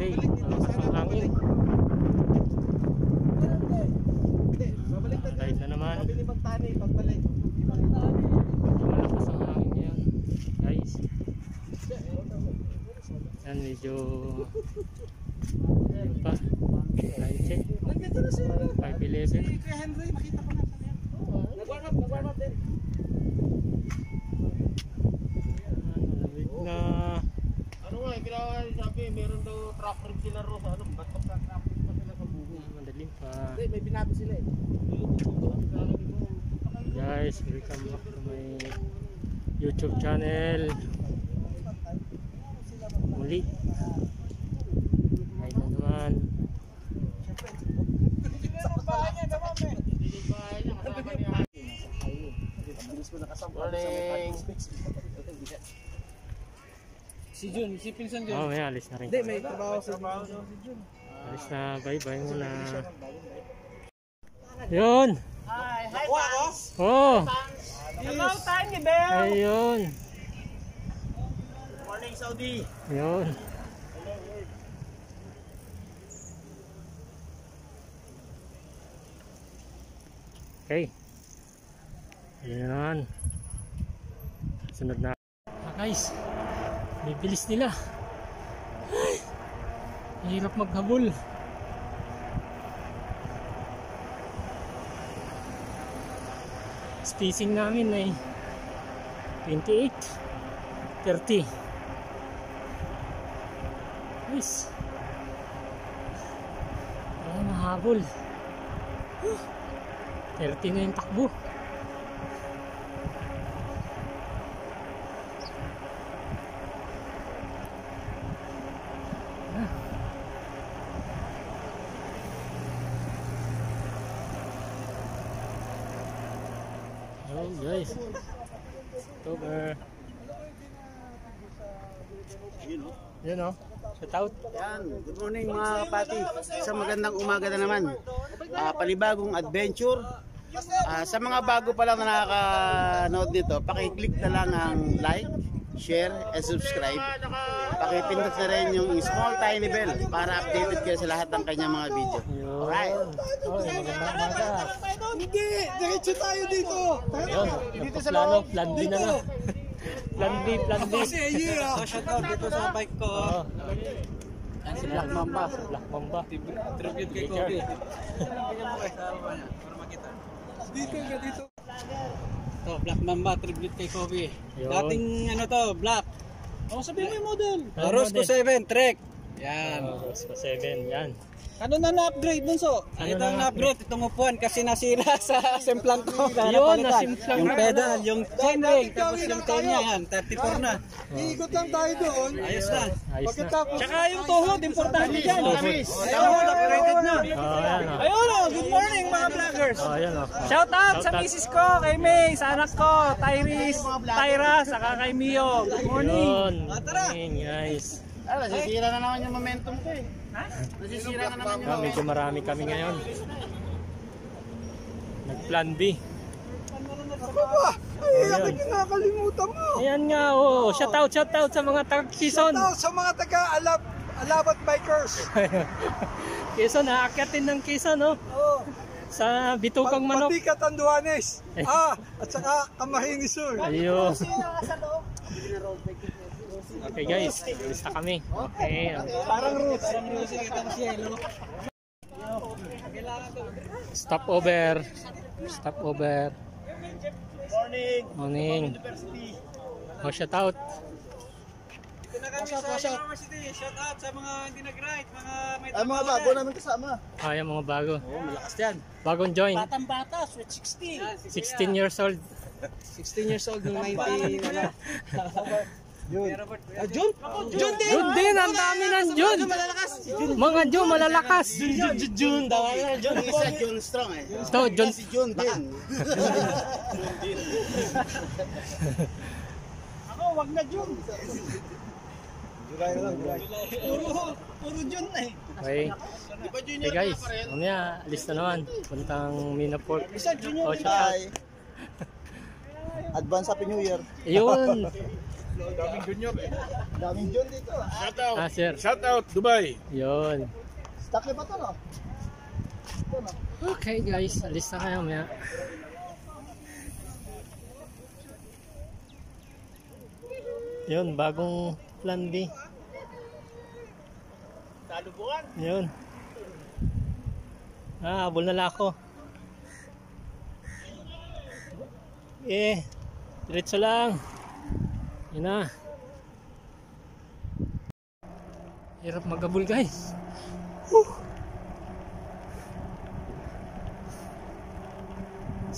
Friday. Malakas ang hangin. Live na naman. Pabili magtani, pagbalik. Malakas ang hangin ngayon. Guys. Yan medyo yun pa. Time check. Nandito na siya. 5.11. Si Kuya Henry, makita ko na sa kanya. Nag-warm up, nag-warm up din. Malamig na. Ano nga, eh, kailangan sabi, rin sila ro sa ano, truck rin pa sila sa bugo. Madaling pa. Hindi, may binago sila eh. Guys, welcome back to my YouTube channel. Muli. Ay na naman. Morning. Si Jun, si Pinsan Jun. Oh, may alis na rin. Hindi, may trabaho sa trabaho si Jun. Alis na. Bye-bye muna. Yun. Hi, hi, boss. Oh, Hello, Tiny Bell. ayun. Morning, Saudi. Yun. Okay. Ayun na naman. Sunod na. Ah, guys, bibilis nila. Ay, Mahirap maghabol. Spacing namin ay 28 30 Guys. Ay, mahabol. 30 na yung takbo. Ah. Oh guys. October. Yun o. Shout out. Yan, good morning mga pati. Sa magandang umaga na naman. Ah, panibagong adventure. Ah, sa mga bago pa lang na nakaka-note dito, paki-click na lang ang like, share, and subscribe. Pakipindot na rin yung small tiny bell para updated kayo sa lahat ng kanyang mga video. Alright. Oh, magandang umaga. Hindi, diretso tayo dito. Yun. Nagpaplano. Plan B na nga. Plan B, plan B. Kasi Ayi, ah. shout out dito sa bike ko. Si Black Mamba. Black Mamba. Tribute kay Kobe. Dito ka dito. To, Black Mamba, tribute kay Kobe. Dating ano to, Black. Oh, sabihin mo yung model. Rosco model? 7, Trek. Yan. Oh, Rosco 7. Yan. Ano na na-upgrade dun so? Ano ito na ang na-upgrade, itong upuan kasi nasira sa semplang ko. Yun, nasimplang Yung pedal, yung chainring, tapos yung tayo. yan, 34 na. Iikot lang tayo doon. Ayos na. Ayos na. Pagkatapos. Tsaka yung tuhod, importante dyan. Ayun, upgraded na. Oh, yan oh. Ayun oh, good morning mga vloggers. Oh, oh. Shout out sa misis ko, kay May, sa anak ko, Tyrese, Tyra, saka kay Mio. Good morning. Yun. Morning, guys. Ah, nasisira na naman yung momentum ko eh. Ha? Nasisira na naman Ah, yung medyo marami kami ngayon. Nag-plan B. Ako ba? Ay, ako kinakalimutan mo. Ayan nga, oh. Shout out, shout out sa mga taga Quezon. Shout out sa mga taga-alab, alabat bikers. Quezon, aakyatin ng Quezon, oh. Oh, Sa Bitukang Manok. Pati Katanduanes. Ah, at saka Kamahingi Sur. Ayun. Okay guys, alis na kami. Okay. Parang roots. Stop over. Stop over. Morning. Morning. Oh, shout out. Ito na kami sa university. Shout out sa mga hindi nag-ride, mga may Ay, mga bago namin kasama. Ah, yung mga bago. Oh, malakas yan. Bagong join. Batang bata, sweet 16. 16 years old. 16 years old nung 19. Ano? Jun. Ah, Jun? Jun din! Jun din! Ang dami ng Jun! Mga Jun malalakas! Jun, Jun, Jun. Dawa na, Jun. Isa, John Strong eh. Ito, Jun. Si John din. Ako, wag na Jun. July lang, July. Puro, puro Jun na eh. Okay. Junior guys, mamaya alis na naman. Puntang Minaport. Isa Junior. Oh. Advance Happy New Year. Yun! Daming junior eh. Daming John dito. Shout out. Ah, sir. Shout out Dubai. Yun. Stock na ba ito no? Okay guys, alis na kayo maya. Yun, bagong plan B. Yun. Ah, habol na lang ako. Eh, diretso lang. Yun na. Hirap magabol guys.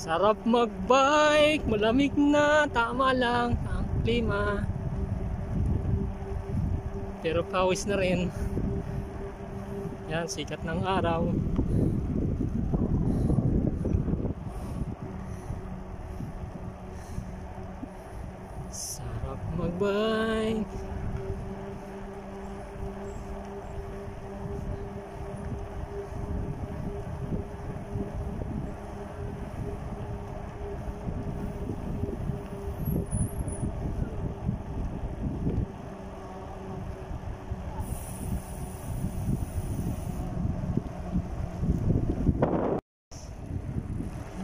Sarap magbike, malamig na, tama lang ang klima. Pero pawis na rin. Yan, sikat ng araw. Sarap magbike.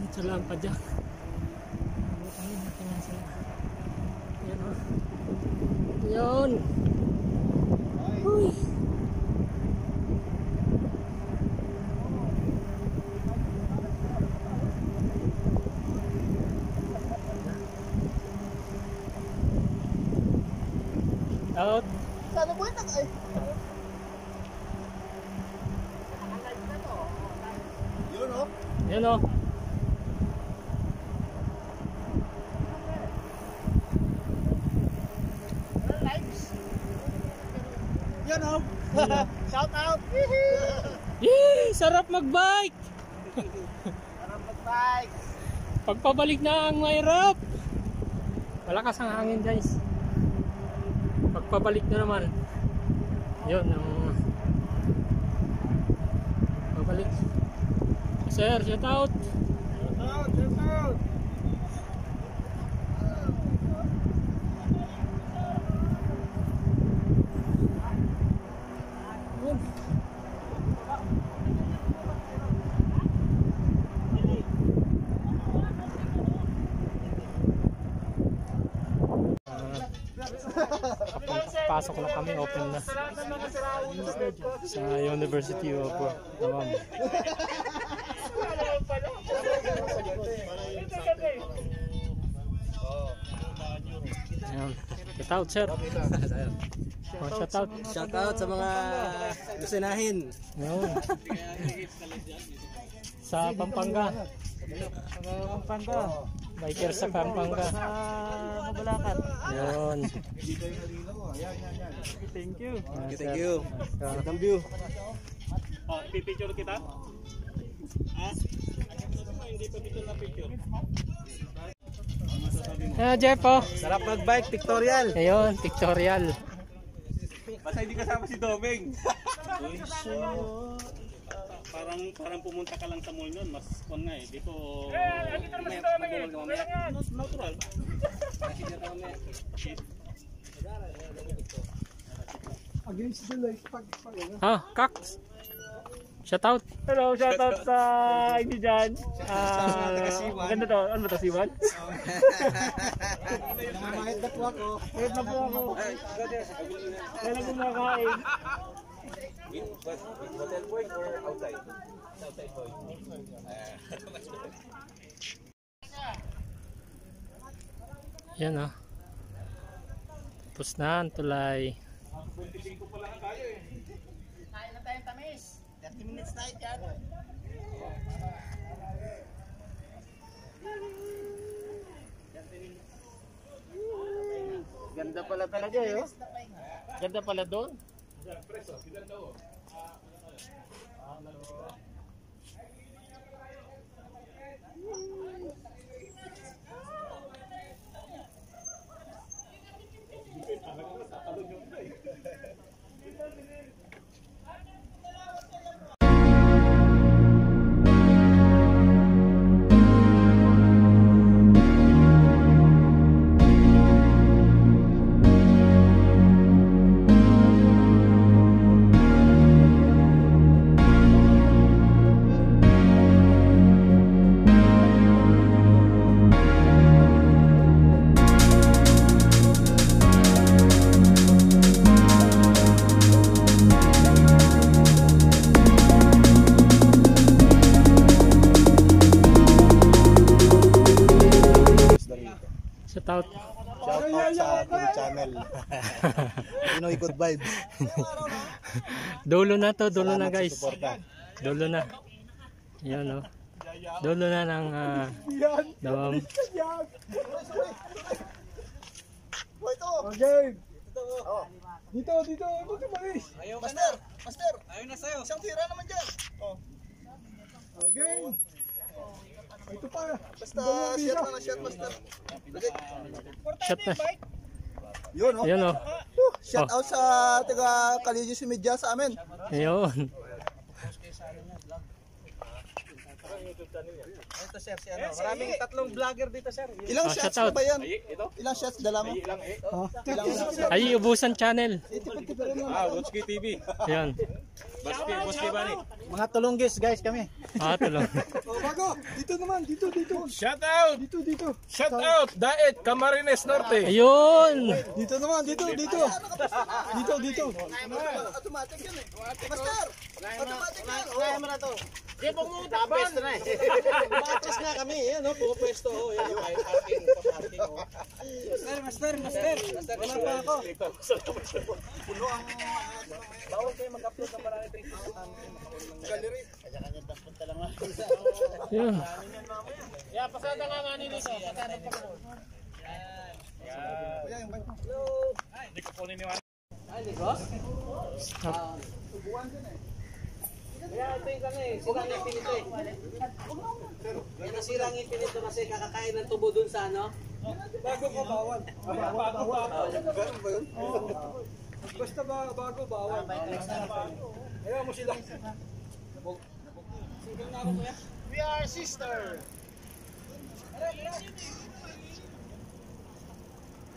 Ito lang pa dyan. Ayun, natin nga sila. Yan o. Yun. Uy. Out. Sana buhay na kayo. Yun oh. Yan o. Yan oh. Shout out. Yee! Sarap magbike! Sarap mag-bike. Pagpabalik na ang mahirap. Malakas ang hangin guys. Pagpabalik na naman. Yun ang pabalik. Sir, shout out. Shout out. Shout out. Yun. Ah, pasok na kami, open na sa University of Nawam. Ayan. Shout out, sir. Oh, shout out. Shout out sa mga lusinahin. Yun. Sa Pampanga. Pampanga. Biker sa Pampanga. Sa Mabalacan. Yun. Thank you. Ayan, Thank you. Welcome view. Ah, Jeff, oh. Sarap mag-bike, pictorial. Ayun, pictorial. Basta hindi kasama si Domeng. Parang parang pumunta ka lang sa mall noon, mas fun nga eh. Dito Eh, andito naman si Domeng eh. Natural. Against the light. Pag, pag. Ah, Cox. Shout out. Hello, shout out sa inyo dyan. Ah, maganda to. Ano ba to, Siwan? Namamahit na po ako. Wait na po ako. Kailan kumakain? Yan, oh. Tapos na ang tulay. Kain na tayong tamis. 30 minutes tayo dyan. Ganda pala talaga eh. oh. Ganda pala doon. Ya, preso, quita el logo. Ándalo. Pinoy Good Vibes. Dulo na to, dulo na Salamat sa guys. Dulo na. Yan oh. Dulo na ng uh, dawam. Okay. Dito, dito, dito, Maris. Master, Master. Ayaw na sa'yo. Isang tira naman dyan. Oh. Okay. Ito pa. Basta shot na na shot, Master. Shot na. Yun, oh. Yan oh. Shout out sa taga Kaligyo Media sa amin. Ayun. Maraming tatlong vlogger dito, sir. Ilang Ah, shots shout out. ba yan? Ilang shots dala mo? Ilang shots? Ay, ubusan channel. Ah, Wotski TV. Yan. Baski, Baski Bani. Mga tulunggis, guys, kami. Ah, tulong. Oh, bago. Dito naman, dito, dito. Shout out! Dito, dito. Shout out! Daet, Camarines Norte. Ayun. Dito naman, dito, dito. Dito, dito. Automatic yan eh. Master! Automatic yan. Kaya mo na to. Di po mo tapos na eh. Matches na kami, yan oh, pupwesto oh, yan oh, kahit parking, pa-parking oh. Master, master, master. Wala pa ako. Bawal kayo mag-upload ng marami Gallery. Kanya-kanya punta lang ako. Yun. Yeah, pasada nga nga siya. Pasada pa ko. Kaya ito yung kami, silang infinito eh. Yan ang silang infinito kasi kakakain ng tubo dun sa ano. Bago ko bawal. Bago bawal. Ganun ba yun? Basta ba, bago bawal. Ayaw mo sila. We are sister.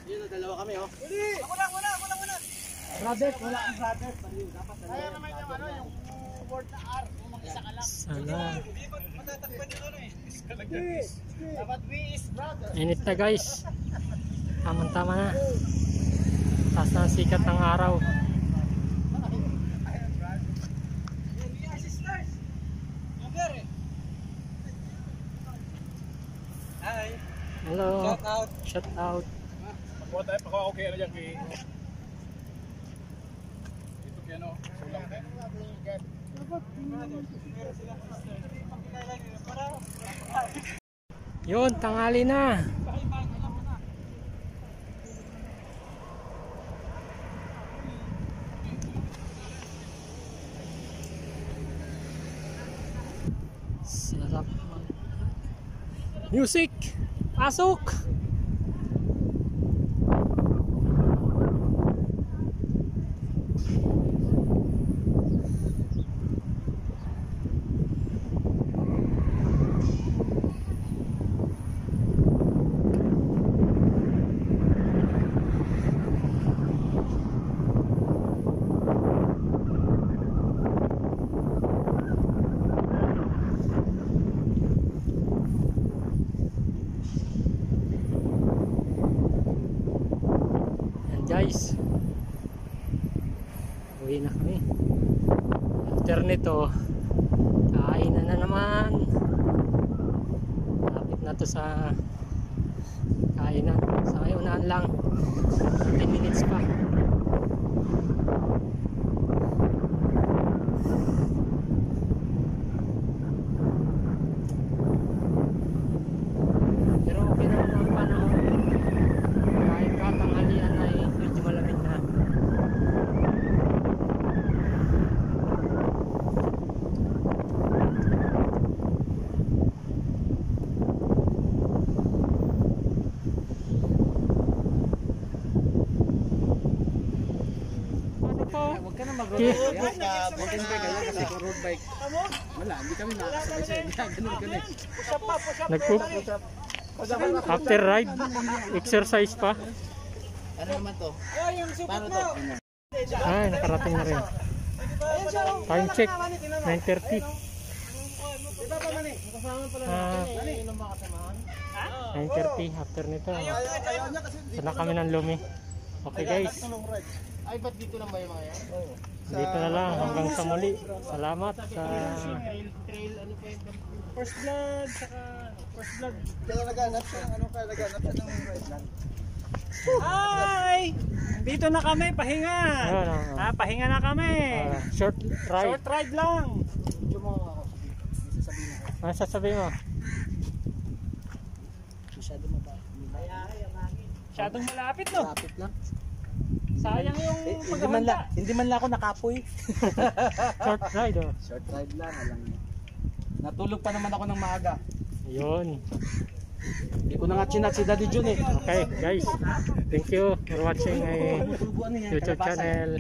Yun, oh, dalawa kami oh. Ako lang, wala, wala, wala. Brothers, wala ang brothers. Dapat Kaya naman yung ano, yung word na R. Kung mag-isa ka lang. Sana. Matatakpan yung ano eh. Dapat we is brother. Init na guys. Tama-tama na. Taas na ang sikat ng araw. We are sisters. Brother. Hi. Hello. Shout out. Shout out. Pakuha tayo, pakuha ko kay ano dyan kay... Dito kay ano, sulang tayo. Yun, tanghali na. Sarap. Music! Pasok! Yan guys. Uwi na kami. After nito, kainan na naman. Lapit na to sa kainan. Sa unahan lang. 10 minutes pa. Pero okay naman ang panahon. Kahit katanghalian ay medyo malamig na. Ano po? Huwag ka na mag-road Okay. bike. Mountain bike, ayan kasi road bike. Wala, hindi kami nakakasabay sa'yo. Hindi ganun ka After ride, exercise pa. Ano naman to? Paano to? Ay, nakarating na rin. Time check, 9.30. Ah, 9.30 after nito. Sana kami ng lumi. Okay guys. Ay, ba't dito lang ba yung mga yan? Dito na lang hanggang sa muli. Salamat sa Trail, ano pa yung first vlog, saka Kaya naghanap siya, ano kaya naghanap siya ng right land. Hi! Dito na kami, pahinga. Ayun, oh, oh. Ah, pahinga na kami. Ah, short ride. Short ride lang. Ano sasabihin mo? Masyadong malapit no. Lapit lang. Sayang yung Eh, hindi man lang, hindi man lang ako nakapoy. Short ride, oh. Short ride lang, alam niyo. Natulog pa naman ako ng maaga. Ayun. Hindi ko na nga chinat si Daddy Jun eh. Okay, guys. Thank you for watching my? YouTube channel.